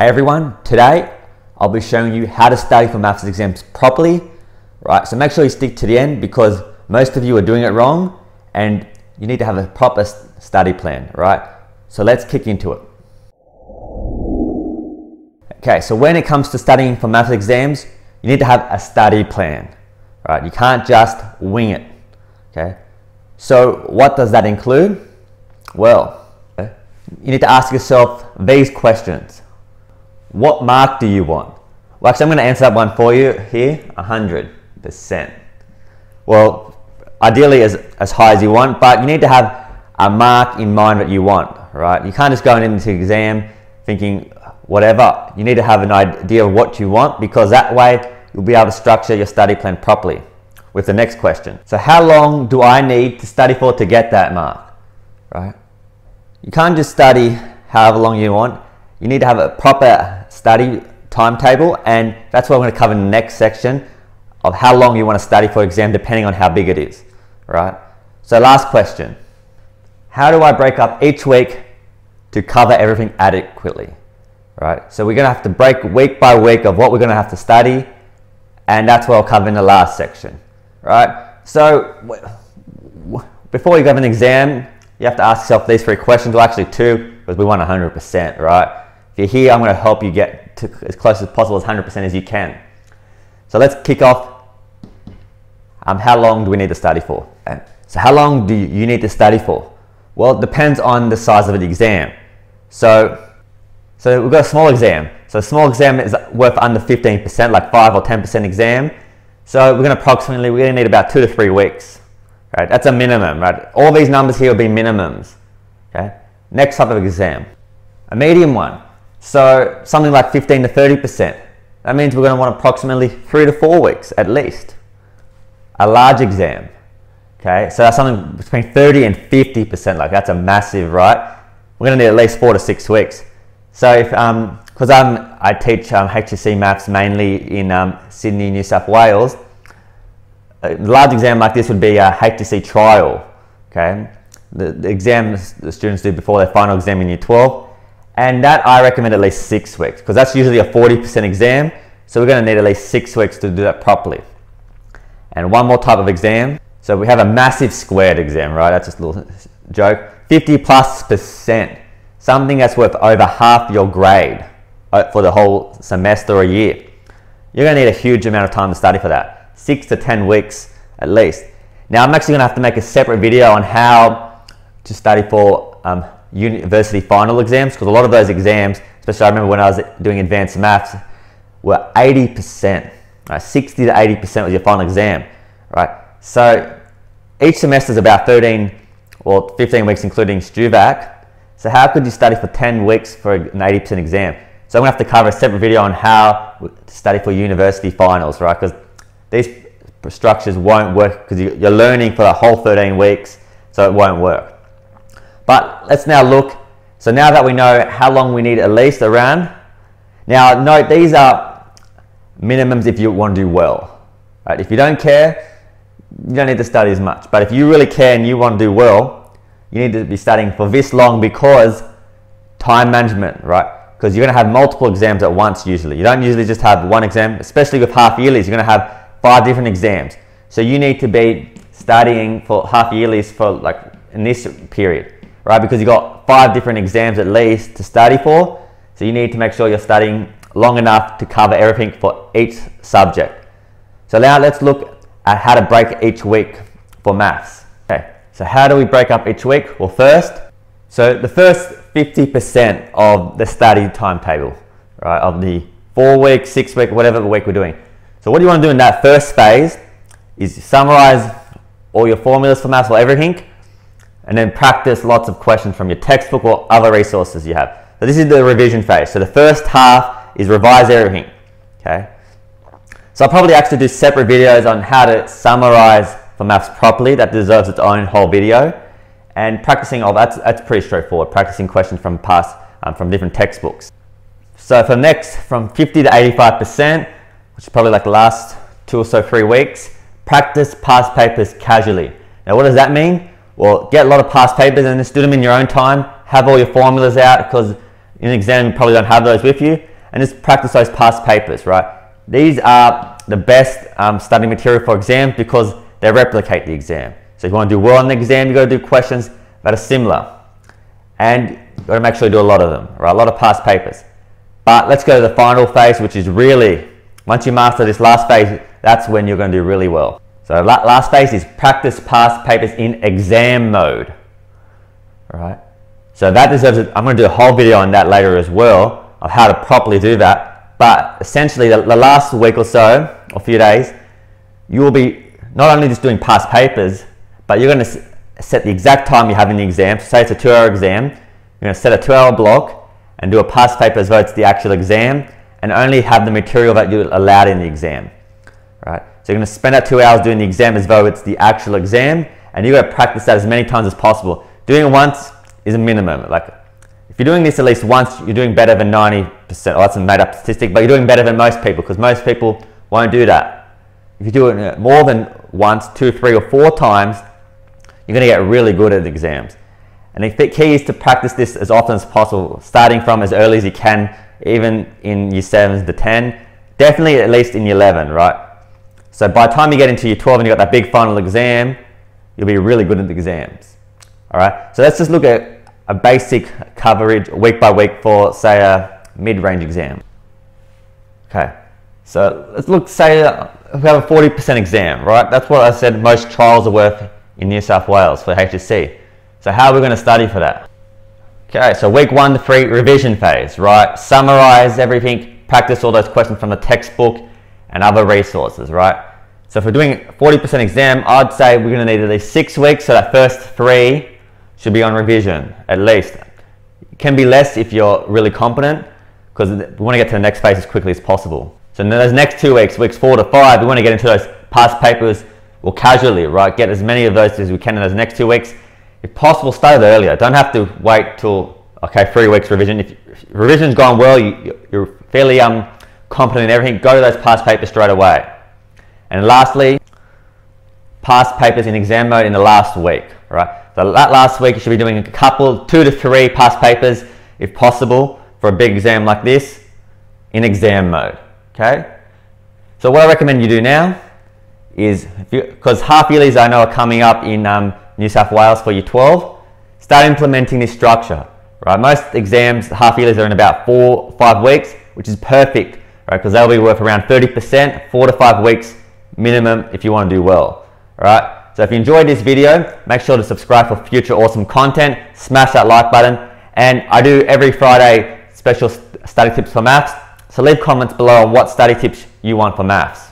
Hey everyone, today I'll be showing you how to study for maths exams properly, right? So make sure you stick to the end because most of you are doing it wrong and you need to have a proper study plan, right? So let's kick into it. Okay, so when it comes to studying for maths exams, you need to have a study plan, right? You can't just wing it, okay? So what does that include? Well, you need to ask yourself these questions. What mark do you want? Well, actually, I'm going to answer that one for you here 100%. Well, ideally as, as high as you want, but you need to have a mark in mind that you want, right? You can't just go into the exam thinking whatever. You need to have an idea of what you want because that way you'll be able to structure your study plan properly with the next question. So how long do I need to study for to get that mark, right? You can't just study however long you want. You need to have a proper study timetable and that's what I'm going to cover in the next section of how long you want to study for exam depending on how big it is, right? So last question, how do I break up each week to cover everything adequately, right? So we're going to have to break week by week of what we're going to have to study and that's what I'll cover in the last section, right? So before you have an exam, you have to ask yourself these three questions, well actually two, because we want 100%, right? You're here, I'm going to help you get to as close as possible as 100% as you can. So let's kick off. Um, how long do we need to study for? So how long do you need to study for? Well, it depends on the size of the exam. So, so we've got a small exam. So a small exam is worth under 15%, like 5 or 10% exam. So we're going to approximately, we're going to need about two to three weeks. Right? That's a minimum, right? All these numbers here will be minimums. Okay? Next type of exam. A medium one. So something like 15 to 30%. That means we're going to want approximately three to four weeks at least. A large exam. Okay, so that's something between 30 and 50%, like that's a massive, right? We're going to need at least four to six weeks. So if, um, because I teach um, HSC maths mainly in um, Sydney, New South Wales, a large exam like this would be a HSC trial, okay? The, the exam the students do before their final exam in year 12 and that I recommend at least six weeks because that's usually a 40% exam. So we're going to need at least six weeks to do that properly. And one more type of exam. So we have a massive squared exam, right? That's just a little joke. 50 plus percent. Something that's worth over half your grade uh, for the whole semester or year. You're going to need a huge amount of time to study for that. Six to 10 weeks at least. Now I'm actually going to have to make a separate video on how to study for um, university final exams because a lot of those exams, especially I remember when I was doing advanced maths, were 80%, right? 60 to 80% was your final exam, right? So each semester is about 13 or 15 weeks including STUVAC. So how could you study for 10 weeks for an 80% exam? So I'm gonna have to cover a separate video on how to study for university finals, right? Because these structures won't work because you're learning for the whole 13 weeks, so it won't work. But let's now look. So now that we know how long we need at least around. Now note these are minimums if you want to do well. Right? If you don't care, you don't need to study as much. But if you really care and you want to do well, you need to be studying for this long because time management, right? Because you're going to have multiple exams at once usually. You don't usually just have one exam, especially with half yearlies. You're going to have five different exams. So you need to be studying for half yearlies for like in this period right? Because you've got five different exams at least to study for. So you need to make sure you're studying long enough to cover everything for each subject. So now let's look at how to break each week for maths. Okay, so how do we break up each week? Well, first, so the first 50% of the study timetable, right, of the four week, six week, whatever week we're doing. So what do you want to do in that first phase is summarize all your formulas for maths for everything and then practice lots of questions from your textbook or other resources you have. So this is the revision phase. So the first half is revise everything, okay? So I'll probably actually do separate videos on how to summarize for maths properly. That deserves its own whole video. And practicing all that's, that's pretty straightforward. Practicing questions from past, um, from different textbooks. So for next, from 50 to 85%, which is probably like the last two or so, three weeks, practice past papers casually. Now what does that mean? Well, get a lot of past papers and just do them in your own time. Have all your formulas out because in an exam you probably don't have those with you. and just practice those past papers, right? These are the best um, study material for exams because they replicate the exam. So if you want to do well on the exam, you've got to do questions that are similar. And you've got to make sure you do a lot of them, right? A lot of past papers. But let's go to the final phase, which is really, once you master this last phase, that's when you're going to do really well. So last phase is practice past papers in exam mode, right? So that deserves it. I'm going to do a whole video on that later as well of how to properly do that. But essentially the, the last week or so, or few days, you will be not only just doing past papers, but you're going to set the exact time you have in the exam. So say it's a two hour exam, you're going to set a two hour block and do a past paper as though it's the actual exam and only have the material that you're allowed in the exam? You're going to spend that two hours doing the exam as though it's the actual exam and you've got to practice that as many times as possible. Doing it once is a minimum. Like if you're doing this at least once, you're doing better than 90%. Oh, that's a made up statistic, but you're doing better than most people because most people won't do that. If you do it uh, more than once, two, three, or four times, you're going to get really good at exams. And the key is to practice this as often as possible, starting from as early as you can, even in year 7 to 10, definitely at least in year 11, right? So by the time you get into year 12 and you've got that big final exam, you'll be really good at the exams. All right, so let's just look at a basic coverage week by week for, say, a mid-range exam. Okay, so let's look, say, uh, we have a 40% exam, right? That's what I said most trials are worth in New South Wales for HSC. So how are we going to study for that? Okay, so week one to three, revision phase, right? Summarize everything, practice all those questions from the textbook and other resources, right? So if we're doing 40% exam, I'd say we're going to need at least six weeks. So that first three should be on revision, at least. It can be less if you're really competent because we want to get to the next phase as quickly as possible. So in those next two weeks, weeks four to five, we want to get into those past papers or casually, right? Get as many of those as we can in those next two weeks. If possible, start earlier. Don't have to wait till, okay, three weeks revision. If, if revision's gone well, you, are fairly um, competent in everything, go to those past papers straight away. And lastly, past papers in exam mode in the last week, right? So that last week you should be doing a couple, two to three past papers, if possible, for a big exam like this, in exam mode, okay? So what I recommend you do now is, because half yearlies I know are coming up in um, New South Wales for year 12, start implementing this structure, right? Most exams, half yearlies are in about four, five weeks, which is perfect, right? Because they'll be worth around 30%, four to five weeks minimum if you want to do well, all right? So if you enjoyed this video, make sure to subscribe for future awesome content, smash that like button, and I do every Friday special study tips for maths, so leave comments below on what study tips you want for maths.